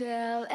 And.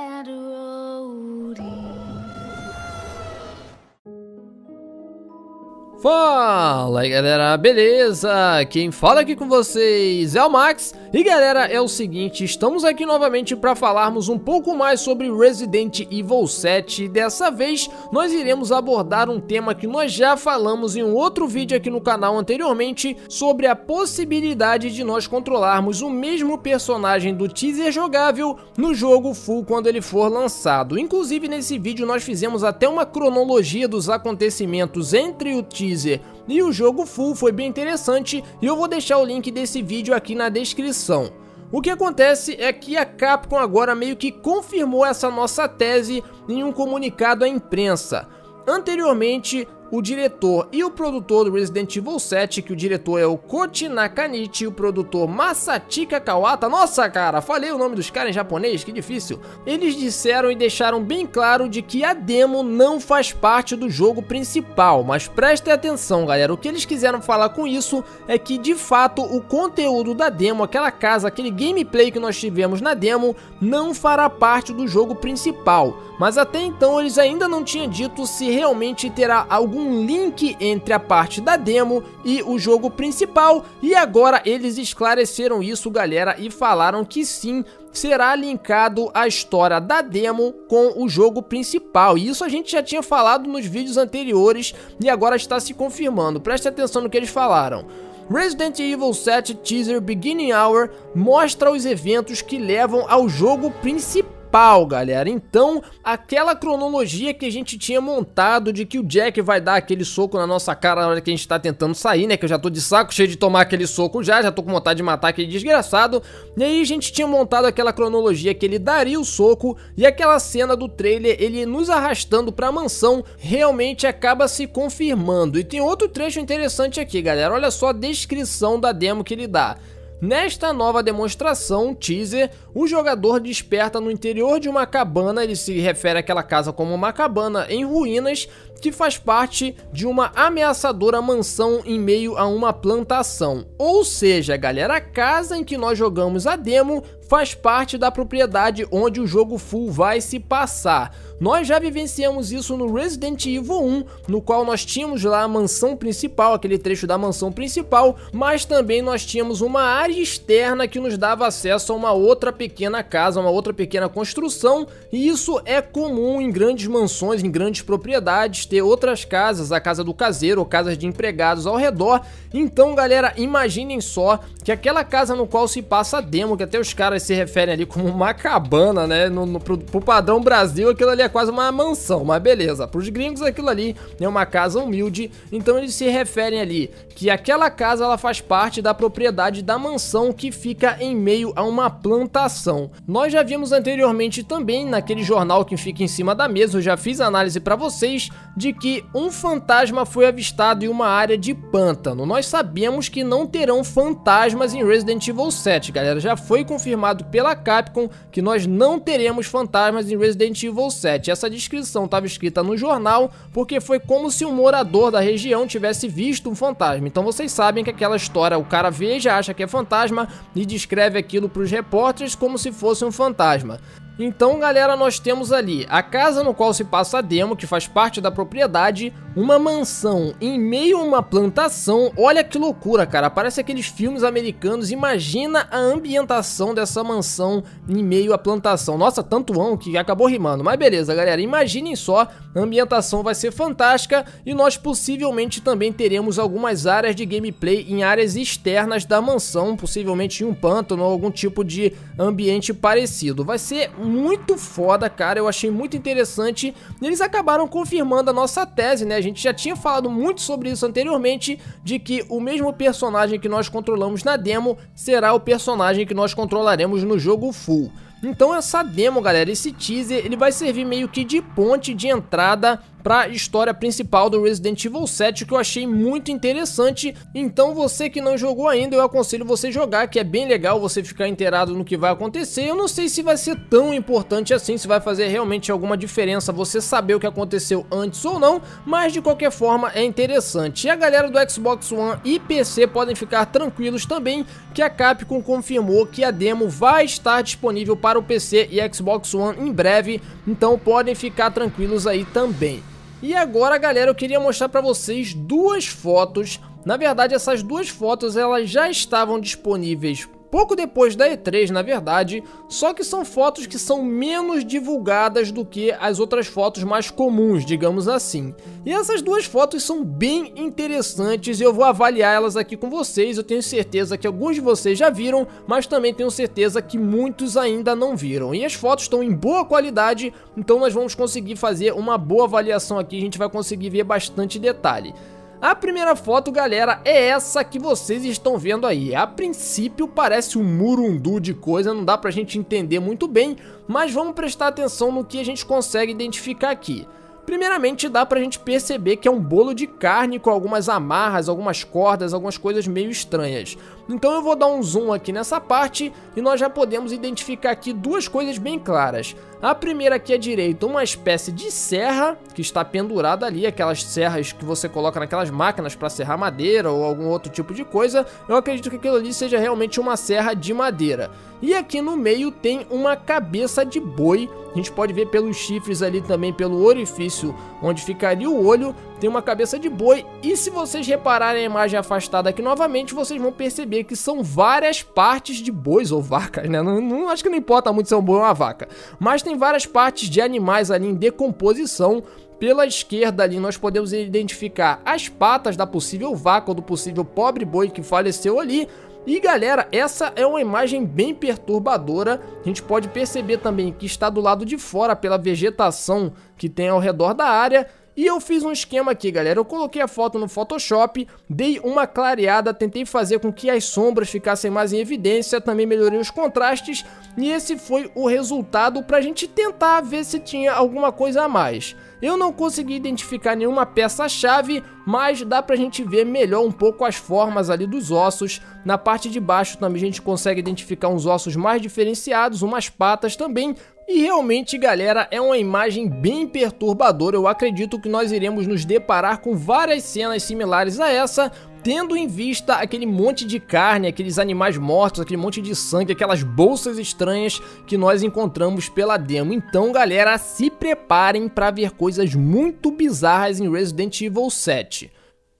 Fala aí galera, beleza? Quem fala aqui com vocês é o Max E galera, é o seguinte, estamos aqui novamente para falarmos um pouco mais sobre Resident Evil 7 Dessa vez, nós iremos abordar um tema que nós já falamos em um outro vídeo aqui no canal anteriormente Sobre a possibilidade de nós controlarmos o mesmo personagem do teaser jogável no jogo full quando ele for lançado. Inclusive nesse vídeo nós fizemos até uma cronologia dos acontecimentos entre o teaser e o jogo full foi bem interessante e eu vou deixar o link desse vídeo aqui na descrição. O que acontece é que a Capcom agora meio que confirmou essa nossa tese em um comunicado à imprensa. Anteriormente, o diretor e o produtor do Resident Evil 7, que o diretor é o Kochi Nakanichi e o produtor Masatika Kawata. Nossa, cara, falei o nome dos caras em japonês, que difícil. Eles disseram e deixaram bem claro de que a demo não faz parte do jogo principal, mas prestem atenção, galera. O que eles quiseram falar com isso é que, de fato, o conteúdo da demo, aquela casa, aquele gameplay que nós tivemos na demo, não fará parte do jogo principal. Mas até então eles ainda não tinham dito se realmente terá algum um link entre a parte da demo e o jogo principal e agora eles esclareceram isso galera e falaram que sim, será linkado a história da demo com o jogo principal. E isso a gente já tinha falado nos vídeos anteriores e agora está se confirmando. Preste atenção no que eles falaram. Resident Evil 7 Teaser Beginning Hour mostra os eventos que levam ao jogo principal pau, galera. Então, aquela cronologia que a gente tinha montado de que o Jack vai dar aquele soco na nossa cara na hora que a gente tá tentando sair, né? Que eu já tô de saco cheio de tomar aquele soco já, já tô com vontade de matar aquele desgraçado. E aí a gente tinha montado aquela cronologia que ele daria o soco e aquela cena do trailer, ele nos arrastando pra mansão, realmente acaba se confirmando. E tem outro trecho interessante aqui, galera. Olha só a descrição da demo que ele dá. Nesta nova demonstração, teaser, o jogador desperta no interior de uma cabana, ele se refere àquela casa como uma cabana em ruínas, que faz parte de uma ameaçadora mansão em meio a uma plantação. Ou seja, galera, a casa em que nós jogamos a demo faz parte da propriedade onde o jogo full vai se passar. Nós já vivenciamos isso no Resident Evil 1, no qual nós tínhamos lá a mansão principal, aquele trecho da mansão principal, mas também nós tínhamos uma área externa que nos dava acesso a uma outra pequena casa, uma outra pequena construção, e isso é comum em grandes mansões, em grandes propriedades, ter outras casas, a casa do caseiro ou casas de empregados ao redor. Então, galera, imaginem só que aquela casa no qual se passa a demo, que até os caras se referem ali como uma cabana, né? No, no, pro, pro padrão Brasil, aquilo ali é quase uma mansão, mas beleza. Para os gringos, aquilo ali é uma casa humilde, então eles se referem ali que aquela casa ela faz parte da propriedade da mansão que fica em meio a uma plantação. Nós já vimos anteriormente também naquele jornal que fica em cima da mesa, eu já fiz análise para vocês de que um fantasma foi avistado em uma área de pântano. Nós sabemos que não terão fantasmas em Resident Evil 7, galera. Já foi confirmado pela Capcom que nós não teremos fantasmas em Resident Evil 7. Essa descrição estava escrita no jornal porque foi como se um morador da região tivesse visto um fantasma. Então vocês sabem que aquela história, o cara veja, acha que é fantasma e descreve aquilo para os repórteres como se fosse um fantasma. Então, galera, nós temos ali a casa no qual se passa a demo, que faz parte da propriedade, uma mansão em meio a uma plantação. Olha que loucura, cara. Parece aqueles filmes americanos. Imagina a ambientação dessa mansão em meio à plantação. Nossa, tanto ão que acabou rimando. Mas beleza, galera. Imaginem só. A ambientação vai ser fantástica e nós possivelmente também teremos algumas áreas de gameplay em áreas externas da mansão, possivelmente em um pântano ou algum tipo de ambiente parecido. Vai ser muito foda, cara. Eu achei muito interessante. Eles acabaram confirmando a nossa tese, né? gente já tinha falado muito sobre isso anteriormente, de que o mesmo personagem que nós controlamos na demo será o personagem que nós controlaremos no jogo full. Então essa demo, galera, esse teaser, ele vai servir meio que de ponte de entrada para a história principal do Resident Evil 7, que eu achei muito interessante. Então você que não jogou ainda, eu aconselho você jogar, que é bem legal você ficar inteirado no que vai acontecer. Eu não sei se vai ser tão importante assim, se vai fazer realmente alguma diferença você saber o que aconteceu antes ou não, mas de qualquer forma é interessante. E a galera do Xbox One e PC podem ficar tranquilos também que a Capcom confirmou que a demo vai estar disponível para o PC e Xbox One em breve, então podem ficar tranquilos aí também. E agora, galera, eu queria mostrar para vocês duas fotos. Na verdade, essas duas fotos elas já estavam disponíveis pouco depois da E3, na verdade, só que são fotos que são menos divulgadas do que as outras fotos mais comuns, digamos assim. E essas duas fotos são bem interessantes e eu vou avaliar elas aqui com vocês. Eu tenho certeza que alguns de vocês já viram, mas também tenho certeza que muitos ainda não viram. E as fotos estão em boa qualidade, então nós vamos conseguir fazer uma boa avaliação aqui, a gente vai conseguir ver bastante detalhe. A primeira foto, galera, é essa que vocês estão vendo aí. A princípio parece um murundu de coisa, não dá pra gente entender muito bem, mas vamos prestar atenção no que a gente consegue identificar aqui. Primeiramente dá pra gente perceber que é um bolo de carne com algumas amarras, algumas cordas, algumas coisas meio estranhas. Então eu vou dar um zoom aqui nessa parte e nós já podemos identificar aqui duas coisas bem claras. A primeira aqui à direita, uma espécie de serra que está pendurada ali, aquelas serras que você coloca naquelas máquinas para serrar madeira ou algum outro tipo de coisa. Eu acredito que aquilo ali seja realmente uma serra de madeira. E aqui no meio tem uma cabeça de boi. A gente pode ver pelos chifres ali também, pelo orifício onde ficaria o olho, tem uma cabeça de boi. E se vocês repararem a imagem afastada aqui novamente, vocês vão perceber que são várias partes de bois ou vacas, né? Não, não acho que não importa muito se é um boi ou uma vaca. Mas tem várias partes de animais ali em decomposição. Pela esquerda ali nós podemos identificar as patas da possível vaca ou do possível pobre boi que faleceu ali. E galera, essa é uma imagem bem perturbadora. A gente pode perceber também que está do lado de fora pela vegetação que tem ao redor da área. E eu fiz um esquema aqui, galera. Eu coloquei a foto no Photoshop, dei uma clareada, tentei fazer com que as sombras ficassem mais em evidência, também melhorei os contrastes, e esse foi o resultado para a gente tentar ver se tinha alguma coisa a mais. Eu não consegui identificar nenhuma peça-chave, mas dá pra gente ver melhor um pouco as formas ali dos ossos. Na parte de baixo também a gente consegue identificar uns ossos mais diferenciados, umas patas também, e realmente, galera, é uma imagem bem perturbadora. Eu acredito que nós iremos nos deparar com várias cenas similares a essa, tendo em vista aquele monte de carne, aqueles animais mortos, aquele monte de sangue, aquelas bolsas estranhas que nós encontramos pela demo. Então, galera, se preparem para ver coisas muito bizarras em Resident Evil 7.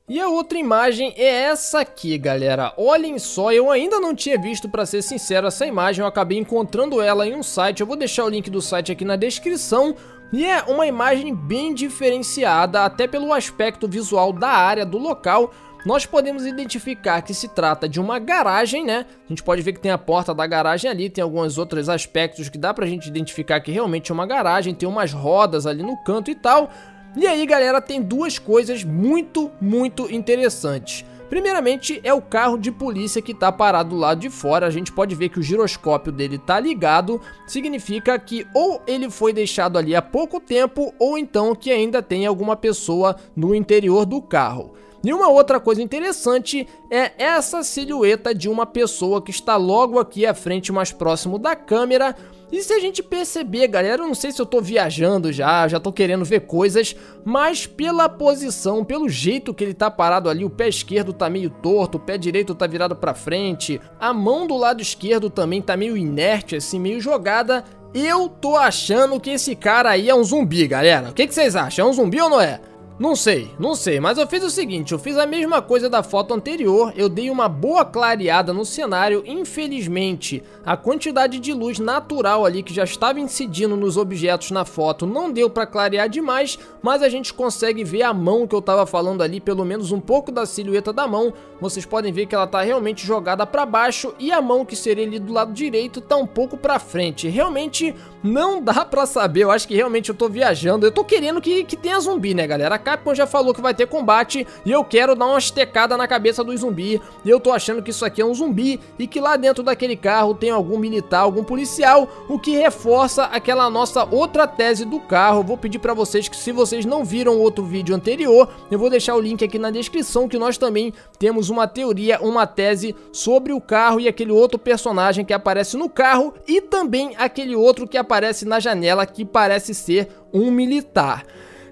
E a outra imagem é essa aqui, galera. Olhem só, eu ainda não tinha visto, para ser sincero, essa imagem. Eu acabei encontrando ela em um site. Eu vou deixar o link do site aqui na descrição. E é uma imagem bem diferenciada, até pelo aspecto visual da área, do local. Nós podemos identificar que se trata de uma garagem, né? A gente pode ver que tem a porta da garagem ali, tem alguns outros aspectos que dá pra gente identificar que realmente é uma garagem, tem umas rodas ali no canto e tal. E aí, galera, tem duas coisas muito, muito interessantes. Primeiramente, é o carro de polícia que está parado do lado de fora. A gente pode ver que o giroscópio dele está ligado. Significa que ou ele foi deixado ali há pouco tempo, ou então que ainda tem alguma pessoa no interior do carro. E uma outra coisa interessante é essa silhueta de uma pessoa que está logo aqui à frente, mais próximo da câmera, e se a gente perceber, galera, eu não sei se eu tô viajando já, já tô querendo ver coisas, mas pela posição, pelo jeito que ele tá parado ali, o pé esquerdo tá meio torto, o pé direito tá virado pra frente, a mão do lado esquerdo também tá meio inerte, assim, meio jogada, eu tô achando que esse cara aí é um zumbi, galera. O que, que vocês acham? É um zumbi ou não é? Não sei, não sei, mas eu fiz o seguinte, eu fiz a mesma coisa da foto anterior, eu dei uma boa clareada no cenário, infelizmente a quantidade de luz natural ali que já estava incidindo nos objetos na foto não deu para clarear demais, mas a gente consegue ver a mão que eu estava falando ali, pelo menos um pouco da silhueta da mão, vocês podem ver que ela está realmente jogada para baixo e a mão que seria ali do lado direito está um pouco para frente, realmente não dá para saber, eu acho que realmente eu tô viajando, eu tô querendo que, que tenha zumbi né galera, Capcom já falou que vai ter combate e eu quero dar uma estecada na cabeça do zumbi. Eu tô achando que isso aqui é um zumbi e que lá dentro daquele carro tem algum militar, algum policial, o que reforça aquela nossa outra tese do carro. Vou pedir para vocês que se vocês não viram outro vídeo anterior, eu vou deixar o link aqui na descrição que nós também temos uma teoria, uma tese sobre o carro e aquele outro personagem que aparece no carro e também aquele outro que aparece na janela que parece ser um militar.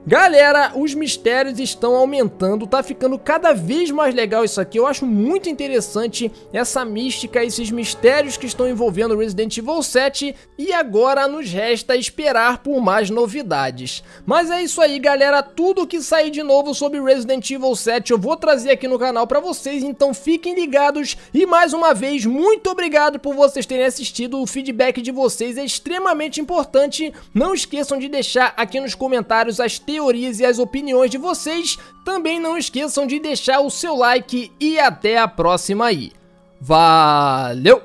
Galera, os mistérios estão aumentando, tá ficando cada vez mais legal isso aqui. Eu acho muito interessante essa mística, esses mistérios que estão envolvendo Resident Evil 7 e agora nos resta esperar por mais novidades. Mas é isso aí, galera, tudo que sair de novo sobre Resident Evil 7 eu vou trazer aqui no canal para vocês, então fiquem ligados e mais uma vez, muito obrigado por vocês terem assistido, o feedback de vocês é extremamente importante. Não esqueçam de deixar aqui nos comentários as teorias e as opiniões de vocês. Também não esqueçam de deixar o seu like e até a próxima aí. Valeu!